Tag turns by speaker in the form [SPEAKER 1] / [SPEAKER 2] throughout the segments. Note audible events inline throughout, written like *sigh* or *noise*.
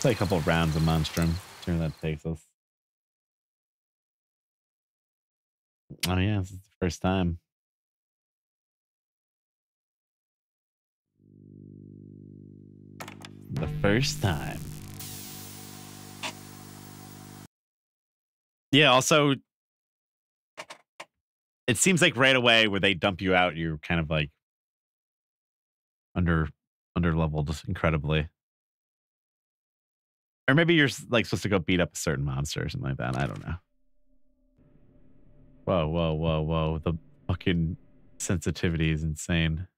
[SPEAKER 1] Play a couple rounds of Monstrum. See where that takes us. Oh yeah, this is the first time. The first time. Yeah, also it seems like right away where they dump you out, you're kind of like under under leveled incredibly. Or maybe you're like supposed to go beat up a certain monster or something like that. I don't know. Whoa, whoa, whoa, whoa. The fucking sensitivity is insane.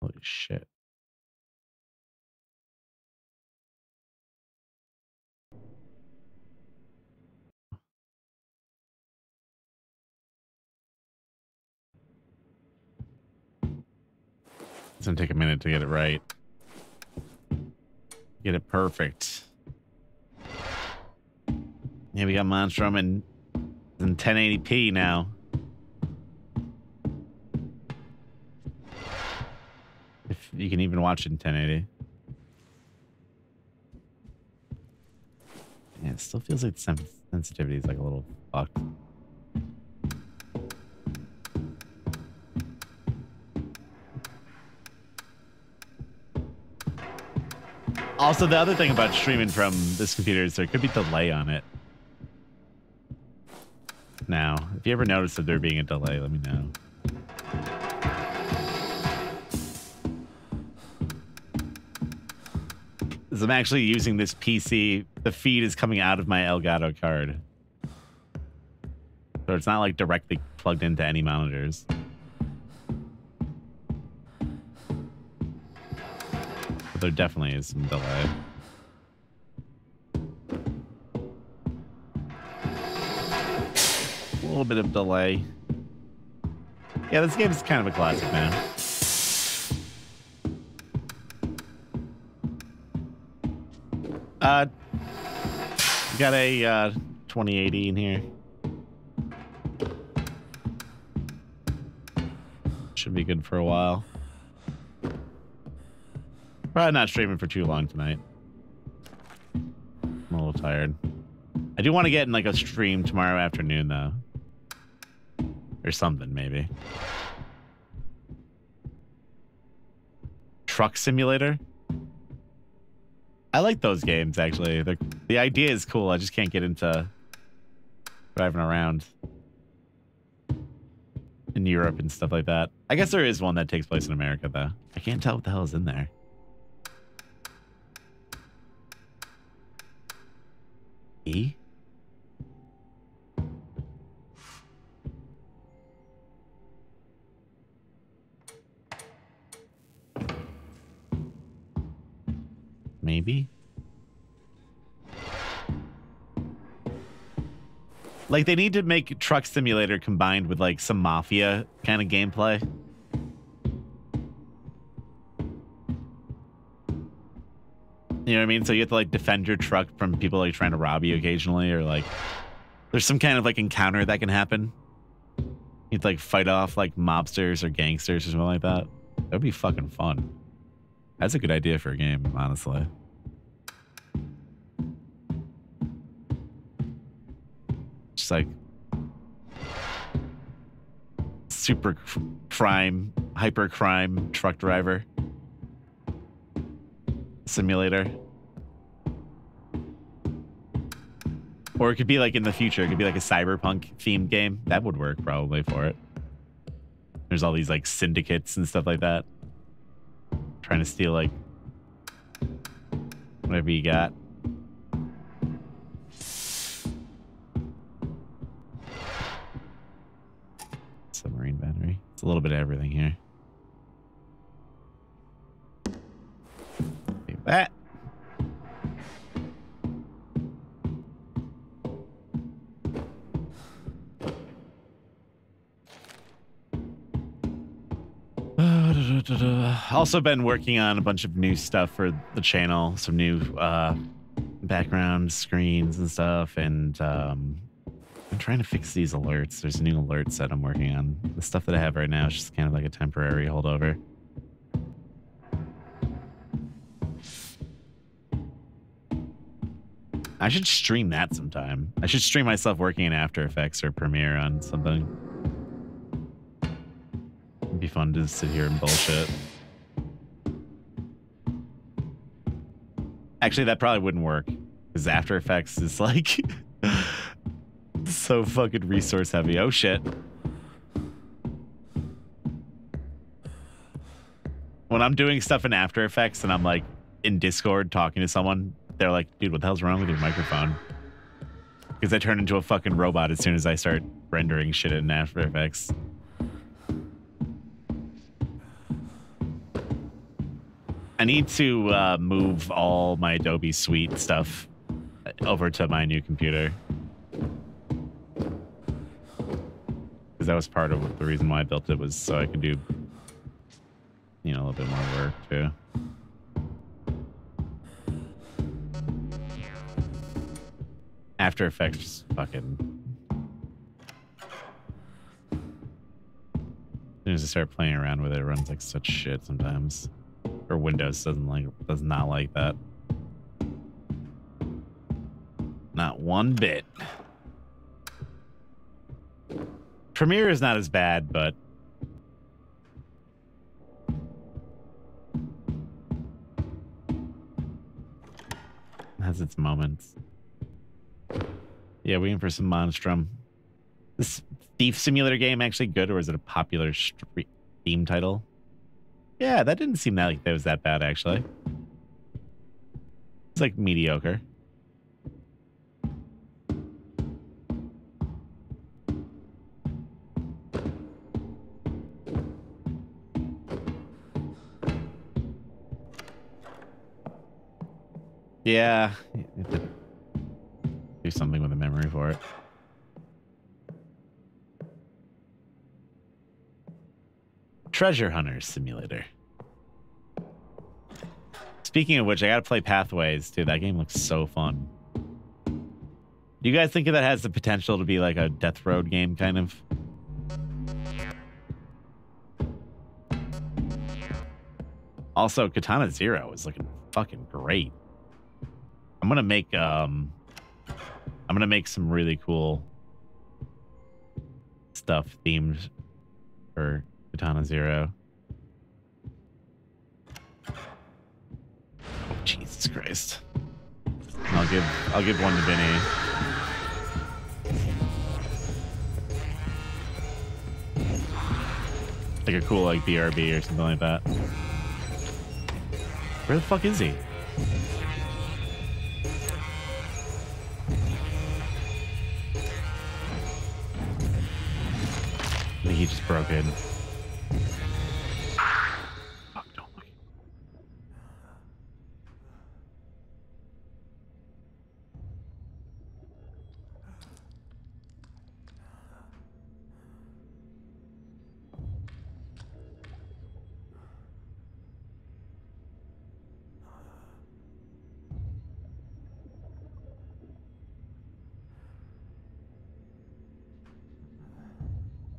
[SPEAKER 1] Holy shit. Gonna take a minute to get it right. Get it perfect. Yeah, we got Monstrum in, in 1080p now. If you can even watch it in 1080. Yeah, it still feels like sensitivity is like a little fucked. Also, the other thing about streaming from this computer is there could be delay on it. Now, if you ever notice that there being a delay, let me know. As I'm actually using this PC, the feed is coming out of my Elgato card. So it's not like directly plugged into any monitors. There definitely is some delay. A little bit of delay. Yeah, this game is kind of a classic, man. Uh, got a uh, 2080 in here. Should be good for a while. Probably not streaming for too long tonight. I'm a little tired. I do want to get in like a stream tomorrow afternoon though. Or something, maybe. Truck Simulator? I like those games actually. The the idea is cool. I just can't get into driving around in Europe and stuff like that. I guess there is one that takes place in America though. I can't tell what the hell is in there. E? Maybe? Like, they need to make Truck Simulator combined with, like, some Mafia kind of gameplay. You know what I mean? So you have to like defend your truck from people like trying to rob you occasionally, or like there's some kind of like encounter that can happen. You'd like fight off like mobsters or gangsters or something like that. That'd be fucking fun. That's a good idea for a game, honestly. Just like super crime, hyper crime truck driver simulator. Or it could be like in the future, it could be like a cyberpunk themed game. That would work probably for it. There's all these like syndicates and stuff like that. Trying to steal like whatever you got. Submarine battery. It's a little bit of everything here. That. *sighs* Also been working on a bunch of new stuff for the channel, some new uh, background screens and stuff, and um, I'm trying to fix these alerts. There's new alert set I'm working on. The stuff that I have right now is just kind of like a temporary holdover. I should stream that sometime. I should stream myself working in After Effects or Premiere on something. It'd be fun to sit here and bullshit. Actually, that probably wouldn't work because After Effects is like *laughs* so fucking resource heavy. Oh shit. When I'm doing stuff in After Effects and I'm like in Discord talking to someone, they're like, dude, what the hell's wrong with your microphone? Because I turn into a fucking robot as soon as I start rendering shit in After Effects. I need to uh, move all my Adobe Suite stuff over to my new computer. Because that was part of the reason why I built it was so I could do, you know, a little bit more work too. After Effects fucking. As soon as I start playing around with it, it runs like such shit sometimes. Or Windows doesn't like does not like that. Not one bit. Premiere is not as bad, but has its moments. Yeah, waiting for some Monstrum. This Thief Simulator game actually good, or is it a popular theme title? Yeah, that didn't seem that like that was that bad actually. It's like mediocre. Yeah, do something with the memory for it. Treasure Hunter Simulator. Speaking of which, I gotta play Pathways too. That game looks so fun. Do you guys think that has the potential to be like a Death Road game, kind of? Also, Katana Zero is looking fucking great. I'm gonna make um I'm gonna make some really cool stuff themed for Katana Zero. Oh, Jesus Christ. I'll give I'll give one to Vinny. Like a cool like BRB or something like that. Where the fuck is he? He just broke in.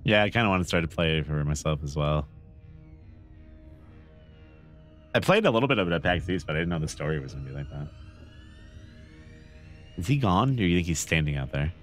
[SPEAKER 1] Yeah, I kind of want to start to play for myself as well. I played a little bit of it at PAX East, but I didn't know the story was going to be like that. Is he gone, or do you think he's standing out there?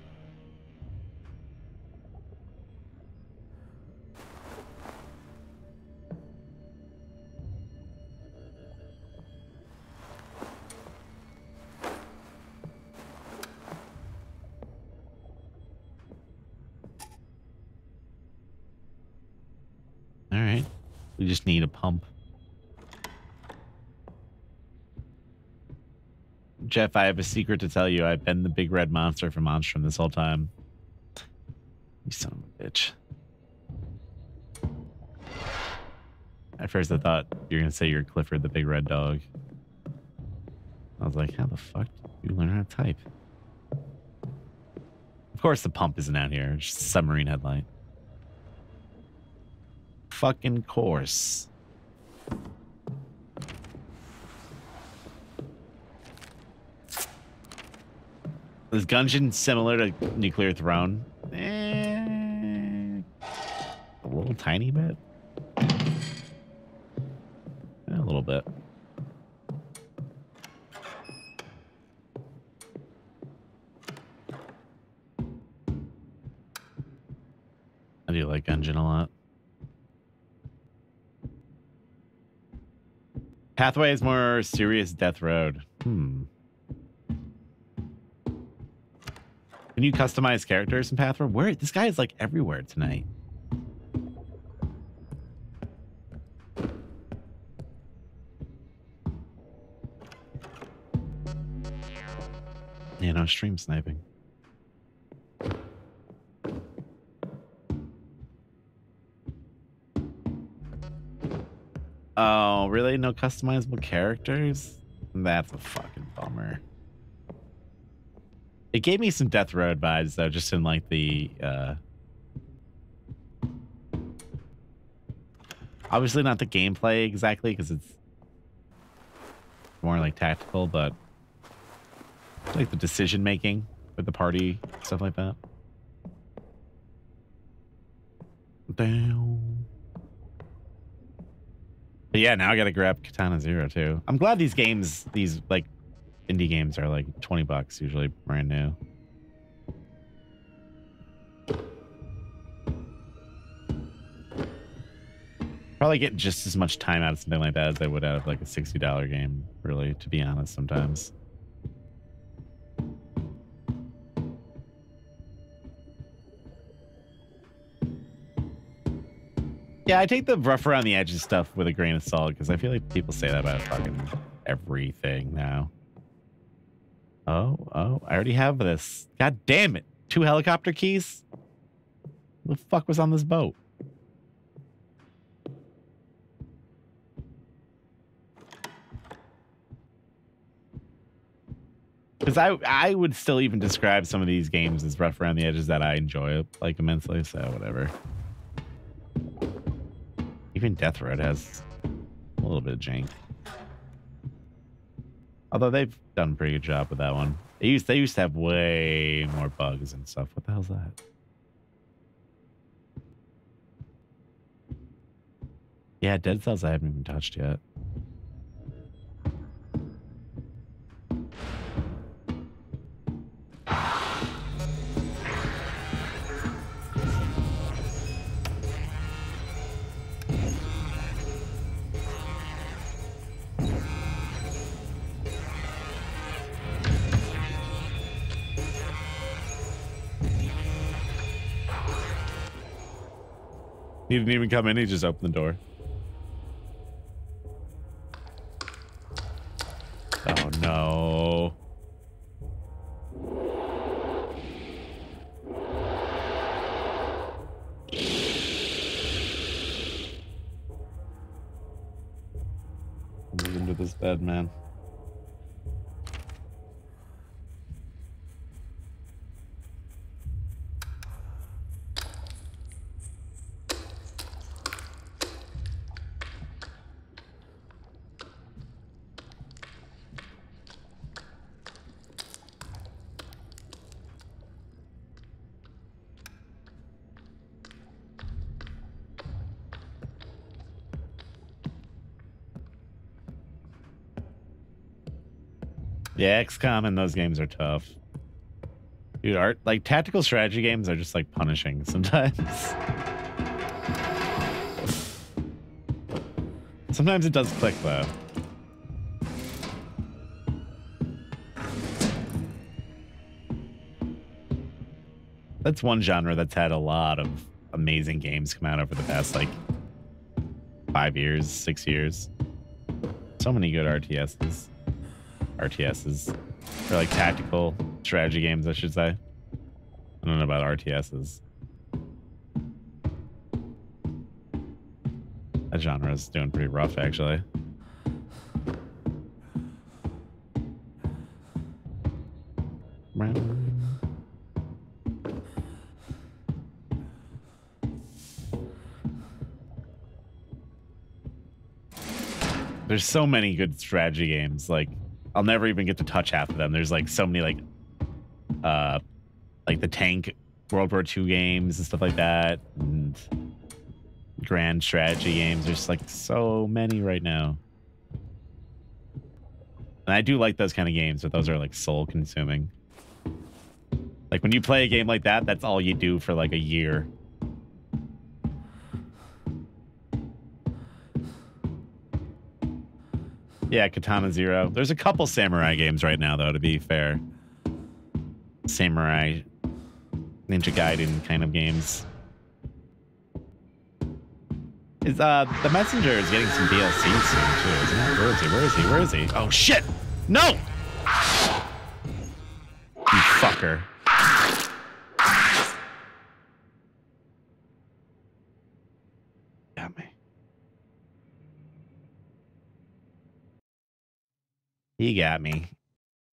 [SPEAKER 1] Jeff, I have a secret to tell you. I've been the big red monster from Monstrum this whole time. You son of a bitch. At first I thought you were going to say you're Clifford the big red dog. I was like, how the fuck did you learn how to type? Of course the pump isn't out here. It's just a submarine headlight fucking course. Is Gungeon similar to Nuclear Throne? Eh, a little tiny bit. A little bit. I do like Gungeon a lot. Pathway is more serious Death Road. Hmm. Can you customize characters in Pathway? Where this guy is like everywhere tonight. You know, stream sniping. Oh, really? No customizable characters? That's a fucking bummer. It gave me some Death Road vibes though, just in like the uh obviously not the gameplay exactly because it's more like tactical, but like the decision making with the party, stuff like that. Damn. But yeah, now I gotta grab Katana Zero too. I'm glad these games, these like indie games are like 20 bucks usually brand new. Probably get just as much time out of something like that as I would out of like a $60 game, really, to be honest, sometimes. Yeah, I take the rough around the edges stuff with a grain of salt because I feel like people say that about fucking everything now. Oh, oh, I already have this. God damn it. Two helicopter keys? The fuck was on this boat? Because I, I would still even describe some of these games as rough around the edges that I enjoy like immensely, so whatever. Even Death Road has a little bit of jank. Although they've done a pretty good job with that one. They used they used to have way more bugs and stuff. What the hell's that? Yeah, Dead Cells I haven't even touched yet. Didn't even come in, he just opened the door. Oh no. Into this bed, man. XCOM and those games are tough. Dude, art like tactical strategy games are just like punishing *laughs* sometimes. sometimes it does click though. That's one genre that's had a lot of amazing games come out over the past like five years, six years. So many good RTSs. RTSs. Or like tactical strategy games, I should say. I don't know about RTSs. That genre is doing pretty rough, actually. There's so many good strategy games. Like, I'll never even get to touch half of them. There's like so many like uh, like the tank World War II games and stuff like that, and grand strategy games. There's like so many right now. And I do like those kind of games, but those are like soul consuming. Like when you play a game like that, that's all you do for like a year. Yeah, Katana Zero. There's a couple samurai games right now, though, to be fair. Samurai, Ninja Gaiden kind of games. Is uh the messenger is getting some DLC soon too, isn't it? Where is he? Where is he? Where is he? Oh shit! No! You fucker. Got me. He got me.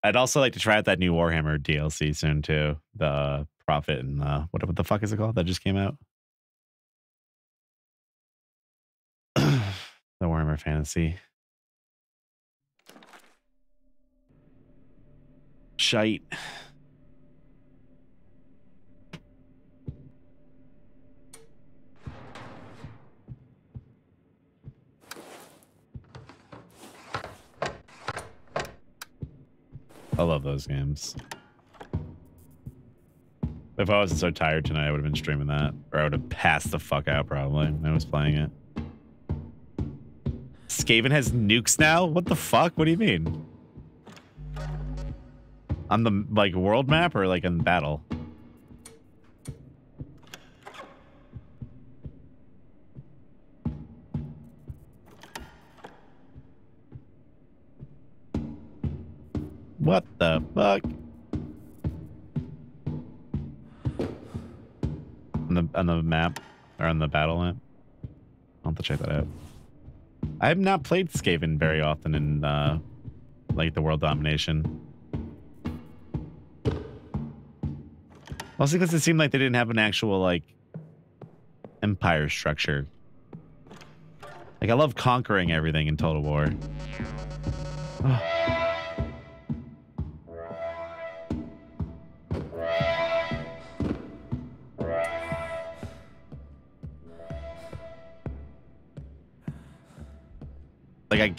[SPEAKER 1] I'd also like to try out that new Warhammer DLC soon too. The Prophet and uh, what what the fuck is it called that just came out? *clears throat* the Warhammer Fantasy. Shite. I love those games. If I wasn't so tired tonight, I would have been streaming that. Or I would have passed the fuck out probably I was playing it. Skaven has nukes now? What the fuck? What do you mean? On the like world map or like in battle? What the fuck? On the on the map or on the battle map? I'll have to check that out. I have not played Skaven very often in uh like the world domination. Mostly because it seemed like they didn't have an actual like empire structure. Like I love conquering everything in Total War. Like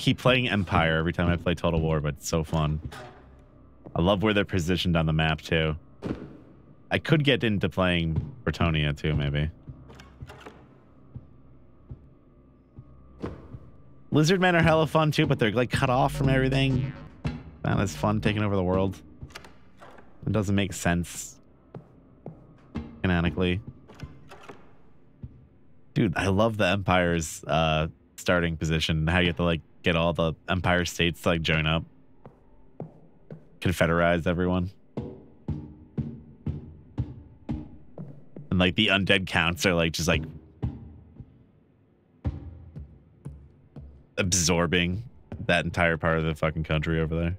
[SPEAKER 1] keep playing Empire every time I play Total War, but it's so fun. I love where they're positioned on the map too. I could get into playing Bretonnia too, maybe. Lizard men are hella fun too, but they're like cut off from everything. Not as fun taking over the world. It doesn't make sense canonically. Dude, I love the Empire's uh starting position. How you have to like get all the Empire states to like join up, confederate everyone, and like the undead counts are like just like absorbing that entire part of the fucking country over there.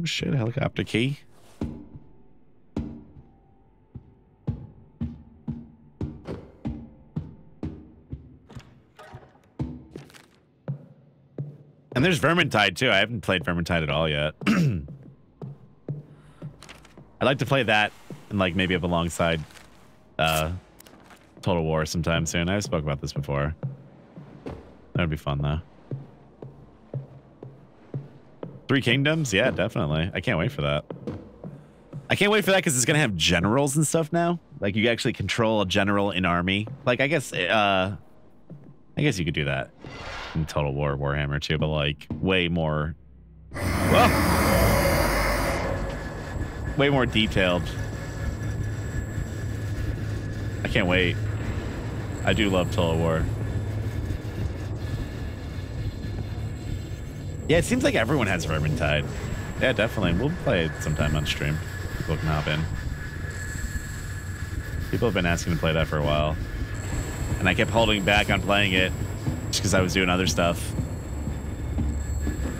[SPEAKER 1] Oh shit, helicopter key. And there's Vermintide too. I haven't played Vermintide at all yet. *clears throat* I'd like to play that and like maybe up alongside uh Total War sometime soon. I've spoke about this before. That'd be fun though. Three Kingdoms? Yeah, definitely. I can't wait for that. I can't wait for that because it's gonna have generals and stuff now. Like you actually control a general in army. Like I guess uh I guess you could do that in Total War Warhammer too, but like way more way more detailed. I can't wait. I do love Total War. Yeah, it seems like everyone has Vermintide. Yeah, definitely. We'll play it sometime on stream. People can hop in. People have been asking to play that for a while. And I kept holding back on playing it just because I was doing other stuff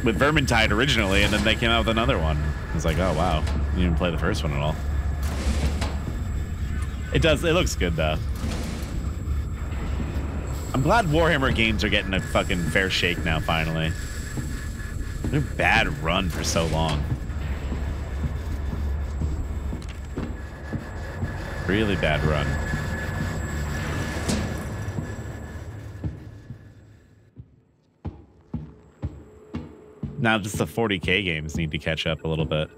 [SPEAKER 1] with Vermintide originally, and then they came out with another one. I was like, oh wow, You didn't even play the first one at all. It does. It looks good though. I'm glad Warhammer games are getting a fucking fair shake now. Finally, they're bad run for so long. Really bad run. Now just the 40k games need to catch up a little bit.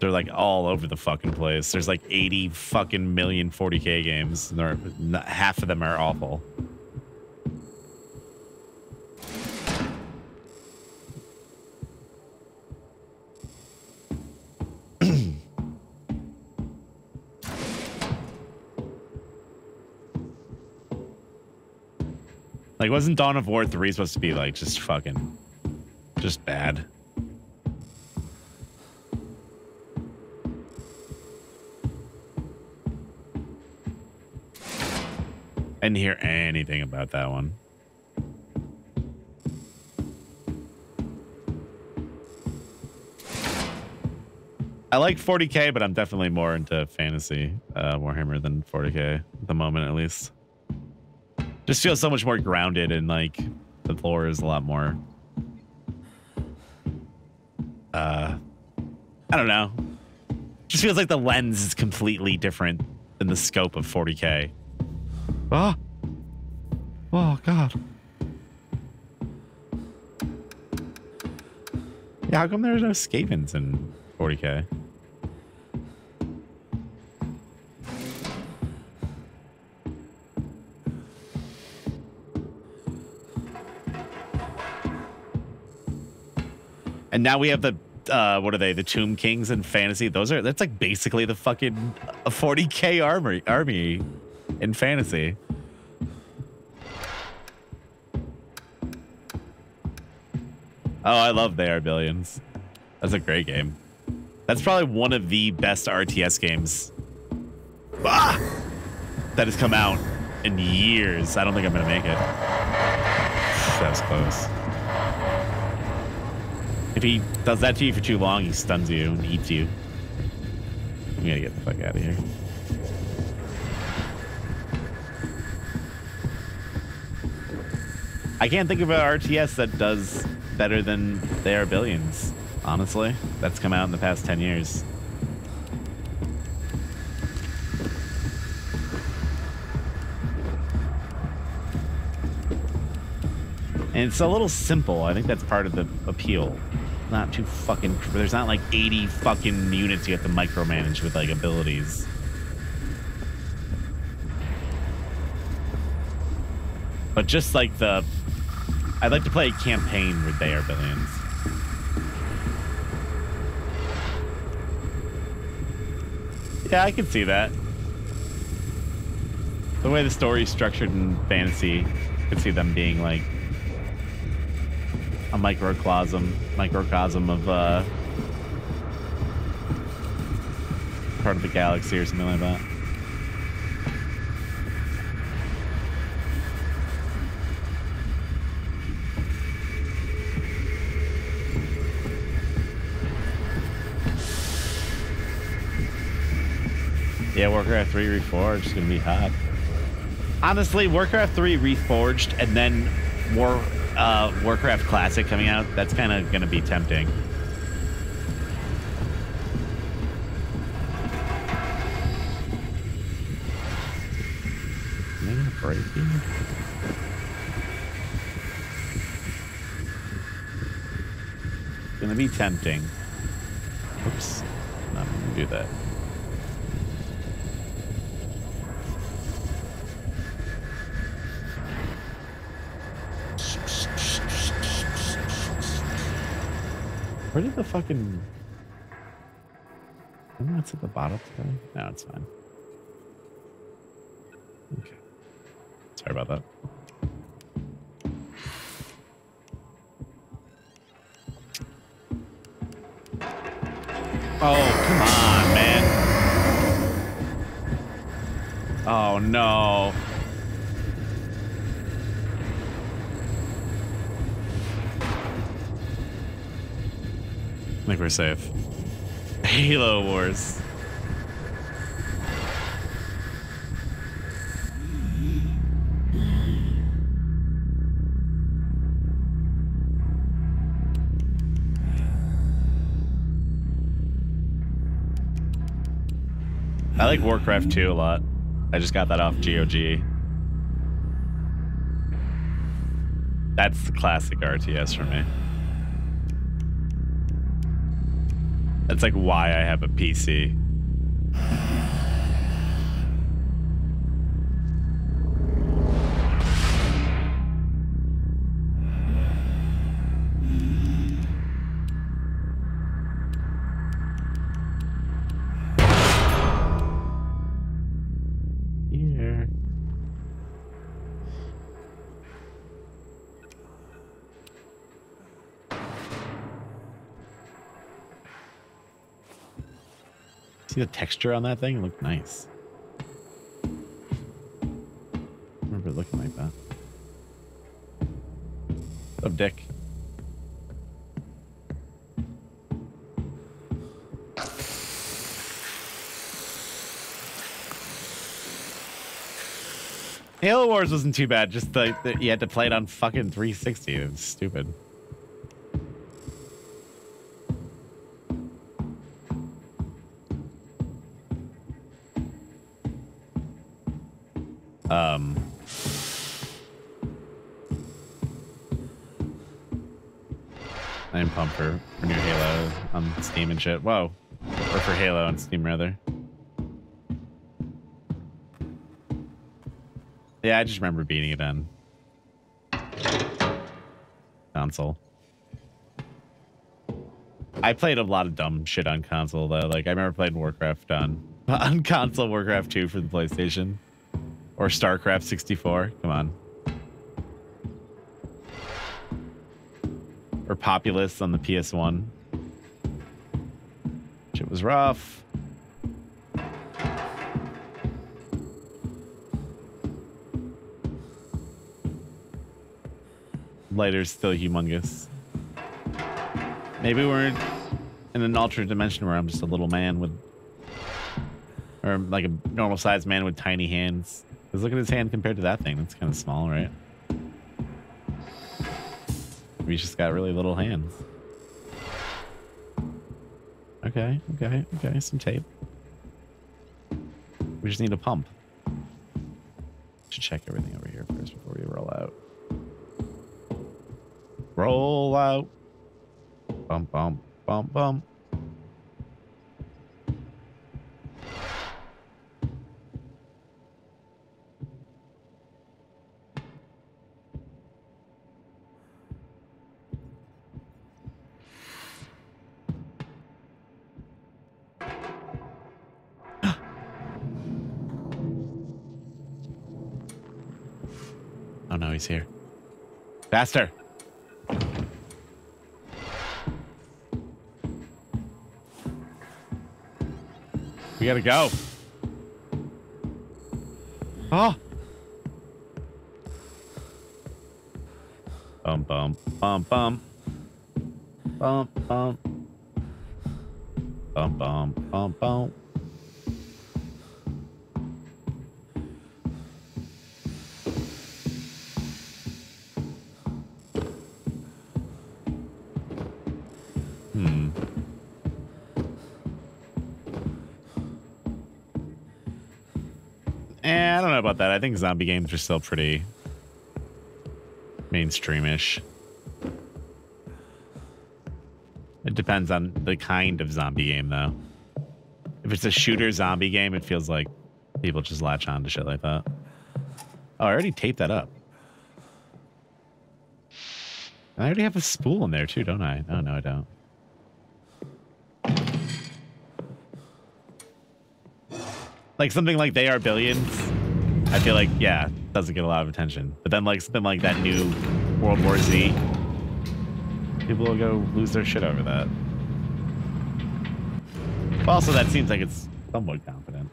[SPEAKER 1] They're like all over the fucking place. There's like 80 fucking million 40k games. And they're, half of them are awful. *clears throat* like, wasn't Dawn of War 3 supposed to be like just fucking just bad. I didn't hear anything about that one. I like 40k, but I'm definitely more into fantasy uh, Warhammer than 40k at the moment, at least. Just feels so much more grounded and like the lore is a lot more uh, I don't know. Just feels like the lens is completely different than the scope of 40k. Oh, oh God. Yeah, how come there's no Skavens in 40k? And now we have the uh, what are they? The Tomb Kings and fantasy. Those are that's like basically the fucking 40k army army in fantasy. Oh, I love They Are Billions. That's a great game. That's probably one of the best RTS games ah! that has come out in years. I don't think I'm gonna make it. That was close. If he does that to you for too long, he stuns you and eats you. We gotta get the fuck out of here. I can't think of an RTS that does better than They Are Billions, honestly. That's come out in the past 10 years. And it's a little simple. I think that's part of the appeal not too fucking. There's not like 80 fucking units you have to micromanage with like abilities. But just like the. I'd like to play a campaign with They Are Billions. Yeah, I can see that. The way the story is structured in fantasy, I could see them being like a microcosm microcosm of uh, part of the galaxy or something like that. Yeah, Warcraft 3 Reforged is gonna be hot. Honestly, Warcraft 3 Reforged and then War uh, Warcraft Classic coming out, that's kind of going to be tempting. Gonna be tempting. Oops. Not gonna do that. Where did the fucking... I think that's at the bottom today. No, it's fine. Okay. Sorry about that. Oh, come on, man. Oh, no. We're safe. Halo Wars. I like Warcraft 2 a lot. I just got that off GOG. That's the classic RTS for me. That's like why I have a PC. Here. See the texture on that thing? It looked nice. remember looking like that. What's up, Dick? Halo Wars wasn't too bad. Just the you had to play it on fucking 360. It was stupid. Um. I'm pumped for, for new Halo on Steam and shit. Whoa. Or for Halo on Steam, rather. Yeah, I just remember beating it on console. I played a lot of dumb shit on console though. Like I remember playing Warcraft on *laughs* on console, Warcraft 2 for the PlayStation, or StarCraft 64. Come on. Or Populous on the PS1. Shit was rough. Lighter's still humongous. Maybe we're in an alternate dimension where I'm just a little man with, or like a normal sized man with tiny hands. Because look at his hand compared to that thing. That's kind of small, right? We just got really little hands. Okay, okay, okay. Some tape. We just need a pump. Should check everything over here first before we roll out. Roll out. Bum bum bum bum. Oh no, he's here. Faster. We gotta go. Oh. Bum bum bum bum. Bum bum. Bum bum bum bum. About that. I think zombie games are still pretty mainstreamish. It depends on the kind of zombie game, though. If it's a shooter zombie game, it feels like people just latch on to shit like that. Oh, I already taped that up. I already have a spool in there too, don't I? Oh, no, I don't. like something like they are billions i feel like yeah doesn't get a lot of attention but then like something like that new world war z people will go lose their shit over that but also that seems like it's somewhat confident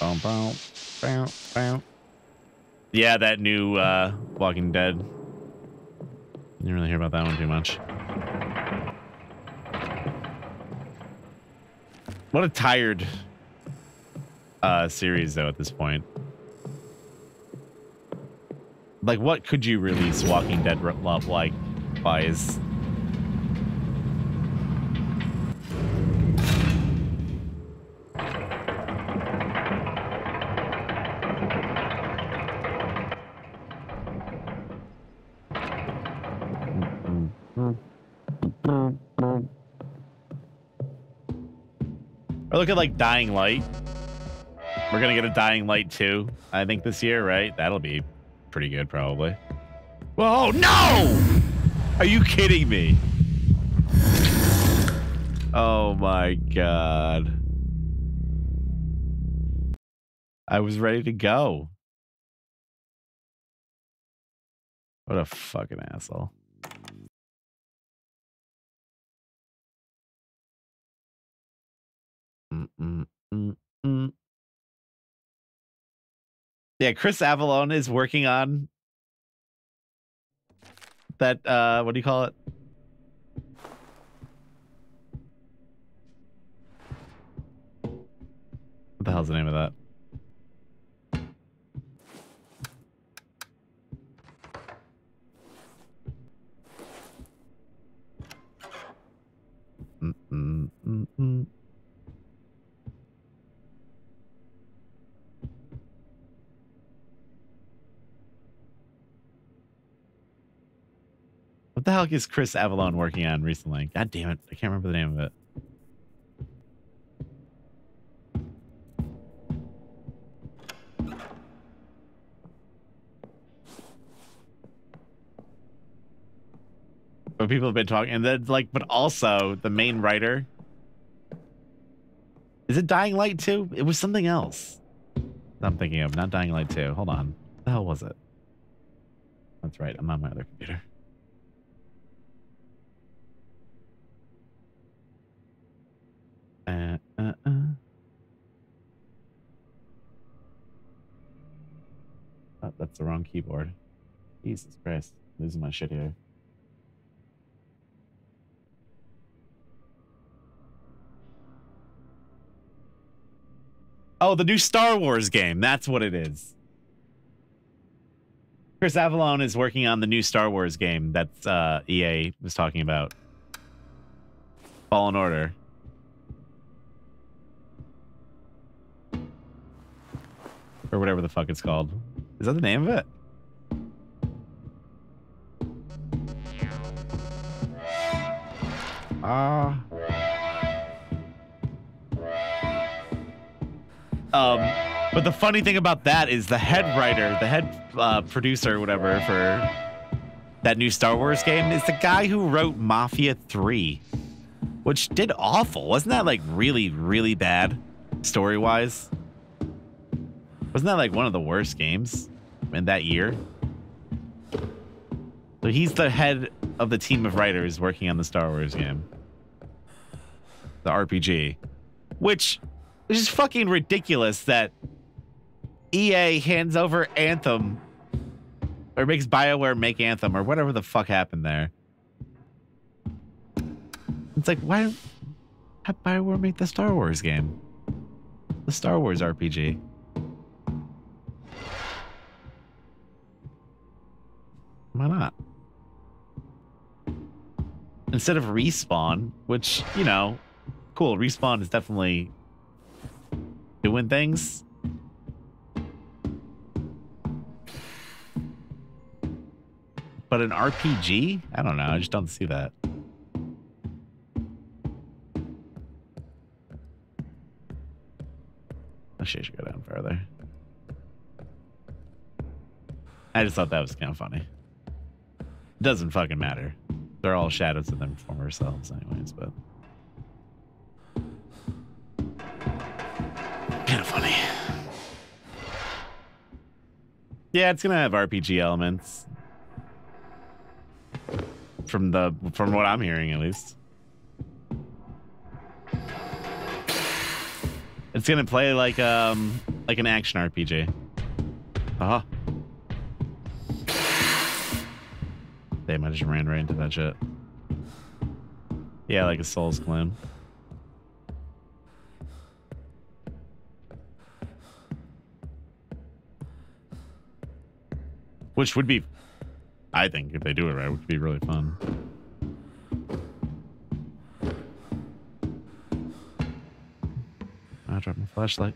[SPEAKER 1] boom, boom, boom, boom. yeah that new uh walking dead didn't really hear about that one too much. What a tired uh, series, though, at this point. Like, what could you release Walking Dead love like wise. Or look at like Dying Light. We're gonna get a Dying Light too, I think this year, right? That'll be pretty good, probably. Whoa, no! Are you kidding me? Oh my god. I was ready to go. What a fucking asshole. Mm -mm -mm. Yeah, Chris Avellone is working on that uh what do you call it? What the hell's the name of that? Mm What the hell is Chris Avellone working on recently? God damn it. I can't remember the name of it. But people have been talking, and then like, but also the main writer. Is it Dying Light 2? It was something else. I'm thinking of not Dying Light 2. Hold on. What the hell was it? That's right. I'm on my other computer. Uh, uh, uh. Oh, that's the wrong keyboard. Jesus Christ. Losing my shit here. Oh, the new Star Wars game. That's what it is. Chris Avellone is working on the new Star Wars game that uh, EA was talking about. Fallen Order. Or whatever the fuck it's called. Is that the name of it? Ah. Uh, um, but the funny thing about that is the head writer, the head uh, producer, whatever, for that new Star Wars game is the guy who wrote Mafia 3, which did awful. Wasn't that like really, really bad story wise? Wasn't that like one of the worst games in that year? So he's the head of the team of writers working on the Star Wars game. The RPG. Which is just fucking ridiculous that EA hands over Anthem or makes BioWare make Anthem or whatever the fuck happened there. It's like, why have BioWare make the Star Wars game? The Star Wars RPG. Why not? Instead of respawn, which, you know, cool, respawn is definitely doing things. But an RPG? I don't know. I just don't see that. I should go down further. I just thought that was kind of funny doesn't fucking matter. They're all shadows of their former selves, anyways. But kind of funny. Yeah, it's gonna have RPG elements from the from what I'm hearing, at least. It's gonna play like um like an action RPG. Uh huh. Just ran right into that shit. Yeah, like a Souls clone. Which would be I think if they do it right, would be really fun. I dropped my flashlight.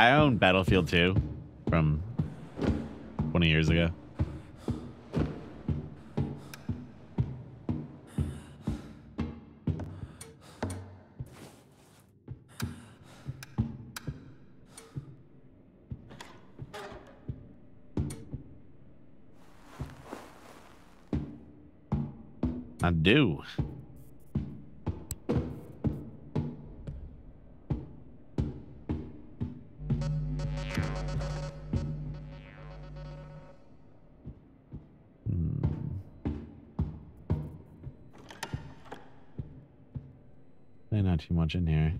[SPEAKER 1] I own Battlefield 2 from 20 years ago. I do. Much here.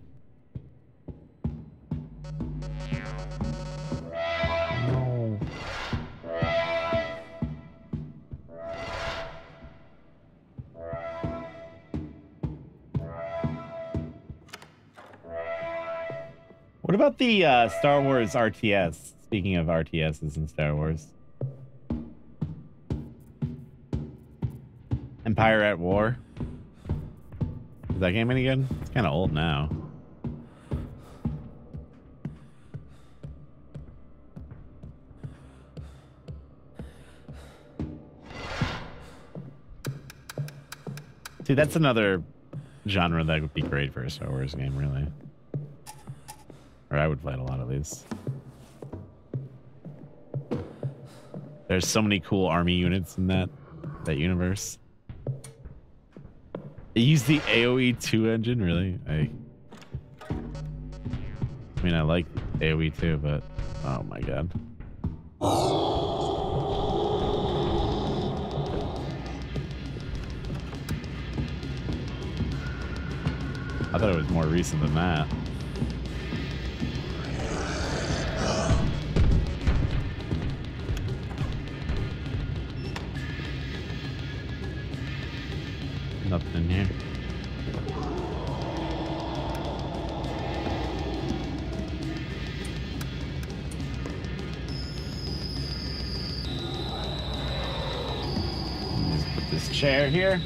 [SPEAKER 1] What about the uh, Star Wars RTS? Speaking of RTSs in Star Wars. Empire at War. Is that game any good? It's kind of old now. See, that's another genre that would be great for a Star Wars game, really. Or I would play a lot of these. There's so many cool army units in that that universe. They use the AoE 2 engine, really? I I mean I like AoE 2, but oh my god. I thought it was more recent than that. In here. Just put this chair here.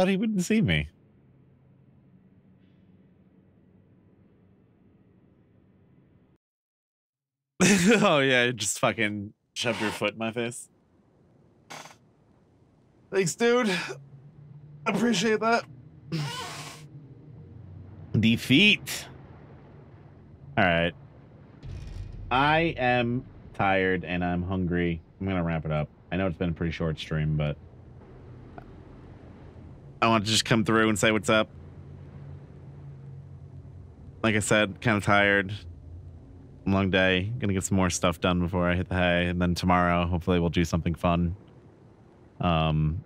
[SPEAKER 1] Thought he wouldn't see me. *laughs* oh yeah, you just fucking shoved your foot in my face. Thanks, dude. Appreciate that. Defeat. All right. I am tired and I'm hungry. I'm gonna wrap it up. I know it's been a pretty short stream, but I want to just come through and say what's up. Like I said, kind of tired. Long day. Gonna get some more stuff done before I hit the hay, and then tomorrow, hopefully, we'll do something fun. Um,